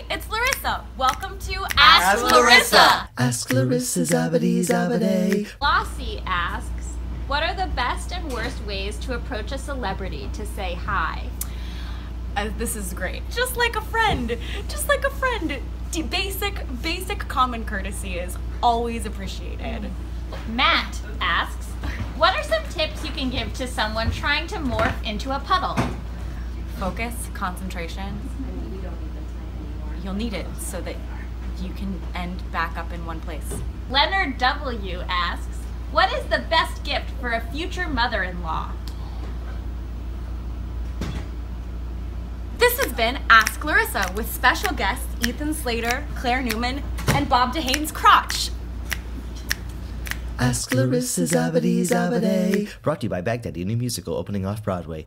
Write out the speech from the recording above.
Hi, it's Larisa. Welcome to Ask Larisa. Ask Larisa Zabadi Zabade. Flossie asks, what are the best and worst ways to approach a celebrity to say hi? Uh, this is great. Just like a friend. Just like a friend. D- basic, basic common courtesy is always appreciated. Matt asks, what are some tips you can give to someone trying to morph into a puddle? Focus, concentration. You'll need it so that you can end back up in one place. Leonard W asks, what is the best gift for a future mother-in-law? This has been Ask Larisa with special guests Ethan Slater, Claire Neumann, and Bob D'Haene's Crotch. Ask Larissa Zabadi Zabade. Brought to you by Baghdaddy, a new musical opening off Broadway.